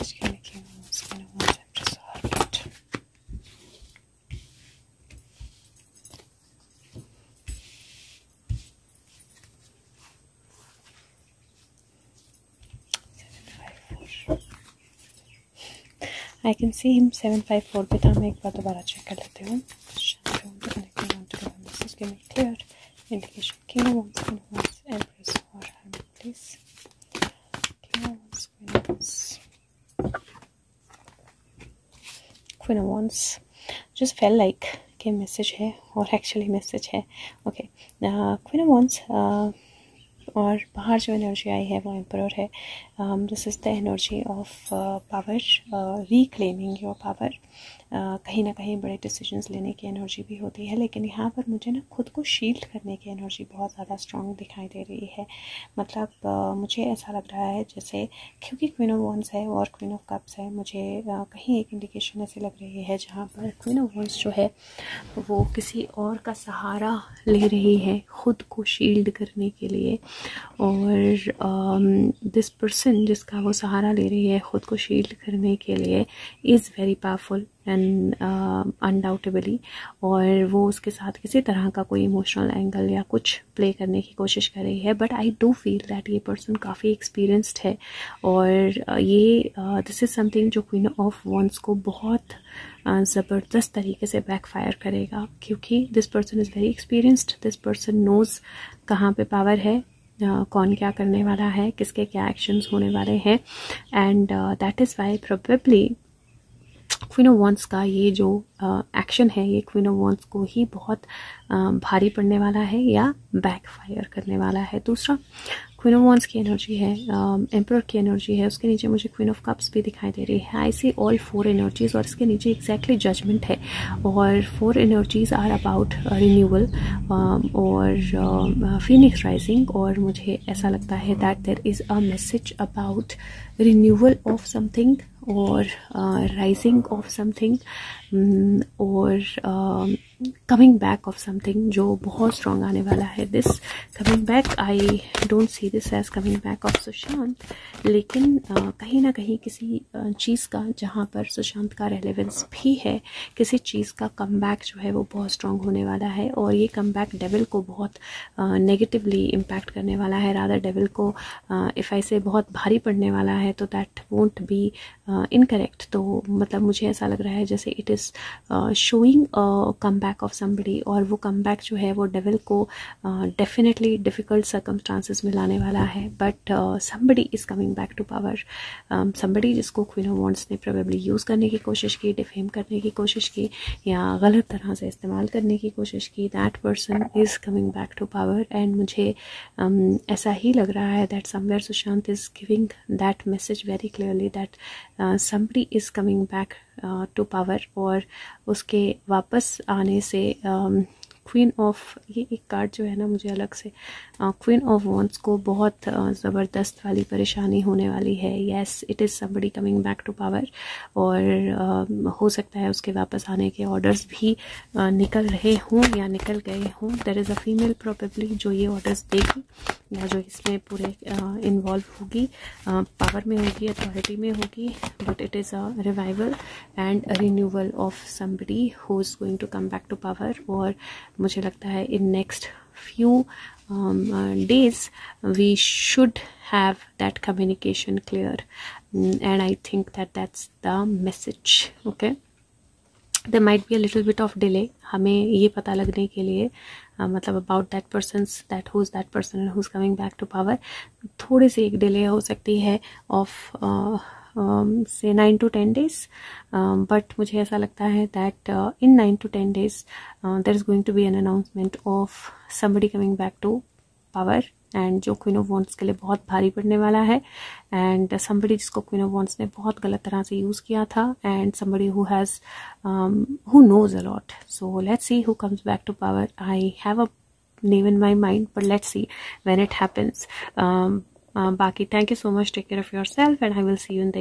message can I give wants Queen of Wands Empress Hermit I can see him 754 पे था मैं एक बार दोबारा चेक कर लेती हूँ message give me clear indication king of wands queen just felt like के मैसेज है, और एक्चुअली मैसेज है. ओके क्विन वॉन्स और बाहर जो एनर्जी आई है, वो एम्पर है. This is the energy of power reclaiming your power कहीं ना कहीं बड़े डिसीजंस लेने की एनर्जी भी होती है, लेकिन यहाँ पर मुझे ना खुद को शील्ड करने की एनर्जी बहुत ज़्यादा स्ट्रॉन्ग दिखाई दे रही है। मतलब मुझे ऐसा लग रहा है जैसे क्योंकि क्वीन ऑफ़ वंस है और क्वीन ऑफ़ कप्स है, मुझे कहीं एक इंडिकेशन ऐसी लग रही है जहाँ पर क्वीन ऑफ़ वंस जो है, वो किसी और का सहारा ले रही है खुद को शील्ड करने के लिए। और दिस पर्सन जिसका वो सहारा ले रही है ख़ुद को शील्ड करने के लिए is very powerful and undoubtedly और वो उसके साथ किसी तरह का कोई इमोशनल एंगल या कुछ प्ले करने की कोशिश कर रही है but I do feel that ये पर्सन काफ़ी एक्सपीरियंस्ड है और uh, ये दिस इज़ समथिंग जो क्वीन ऑफ़ वॉन्स को बहुत uh, ज़बरदस्त तरीके से बैकफायर करेगा क्योंकि this person is very experienced this person knows कहाँ पे पावर है Uh, कौन क्या करने वाला है किसके क्या एक्शंस होने वाले हैं and that is why probably queen of wands का ये जो एक्शन है, ये क्वीन ऑफ़ वॉन्ट्स को ही बहुत भारी पड़ने वाला है या बैकफायर करने वाला है। दूसरा क्वीन ऑफ़ वॉन्स की एनर्जी है एम्पर की एनर्जी है, उसके नीचे मुझे क्वीन ऑफ़ कप्स भी दिखाई दे रही है। I see all four energies और इसके नीचे एग्जैक्टली जजमेंट है और four energies are about renewal और फिनिक्स राइजिंग और मुझे ऐसा लगता है that there is a message about renewal of something और राइजिंग ऑफ़ समथिंग और कमिंग बैक ऑफ़ समथिंग जो बहुत स्ट्रॉन्ग आने वाला है. This coming back I don't see this as coming back of Sushant लेकिन uh, कहीं ना कहीं किसी uh, चीज़ का जहाँ पर सुशांत का रेलेवेंस भी है किसी चीज़ का कम जो है वो बहुत स्ट्रॉन्ग होने वाला है और ये कम बैक डेविल को बहुत नेगेटिवली uh, इम्पैक्ट करने वाला है. रादर डेविल को इफ़ आई से बहुत भारी पड़ने वाला है तो दैट वोंट बी इनकरेक्ट तो मतलब मुझे ऐसा लग रहा है जैसे it is showing come back back of somebody और वो कम बैक जो है वो डेविल को डेफिनेटली डिफ़िकल्ट सर्कमस्टांसिस में लाने वाला है। But somebody is coming back to power somebody जिसको क्वीन ऑफ़ वॉन्ट्स ने प्रोबेबली यूज़ करने की कोशिश की डिफेम करने की कोशिश की या गलत तरह से इस्तेमाल करने की कोशिश की that person is coming back to power and मुझे um, ऐसा ही लग रहा है that somewhere Sushant is giving that message very clearly that somebody is coming back to power और उसके वापस आने से क्वीन ऑफ़ ये एक कार्ड जो है ना मुझे अलग से क्वीन ऑफ़ वॉन्ट्स को बहुत ज़बरदस्त वाली परेशानी होने वाली है। Yes it is somebody coming back to power और हो सकता है उसके वापस आने के ऑर्डर्स भी निकल रहे हों या निकल गए हों। There is a female probably जो ये ऑर्डर्स देगी या जो इसमें पूरे इन्वॉल्व होगी पावर में होगी अथॉरिटी में होगी but it is a revival and renewal of somebody who is going to come back to power और मुझे लगता है in next few days we should have that communication clear and I think that that's the message okay they might be a little bit of delay हमें ये पता लगने के लिए मतलब about that person that whose that person and who's coming back to power थोड़ी सी एक डिले हो सकती है ऑफ़ से nine to ten days but मुझे ऐसा लगता है that in nine to ten days there is going to be an announcement of somebody coming back to power and जो क्वीन ऑफ़ वॉन्ट्स के लिए बहुत भारी पड़ने वाला है एंड समबडी जिसको क्वीन ऑफ़ वॉन्ट्स ने बहुत गलत तरह से यूज़ किया था and somebody who has who knows a lot so let's see who comes back to power I have a name my mind but let's see when it happens. Um, uh, Baki, thank you so much. Take care of yourself, and I will see you in the